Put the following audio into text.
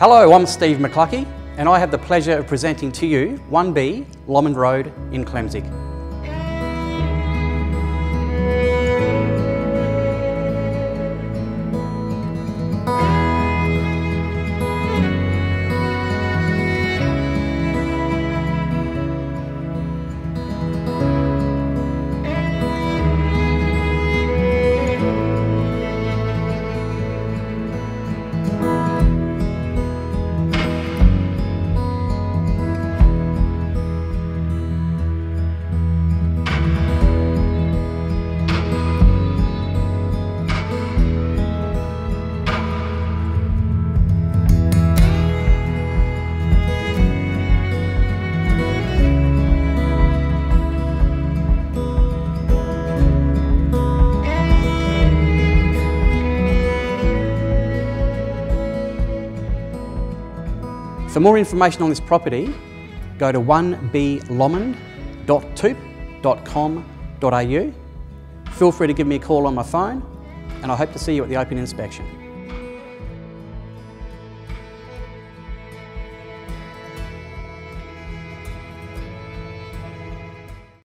Hello, I'm Steve McLuckie and I have the pleasure of presenting to you 1B Lomond Road in Klemzig. For more information on this property, go to 1blomond.toop.com.au. Feel free to give me a call on my phone and I hope to see you at the open inspection.